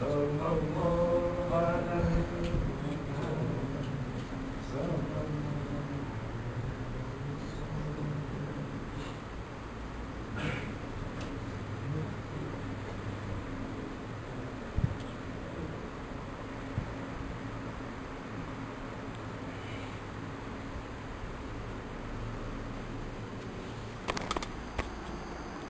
Sallallahu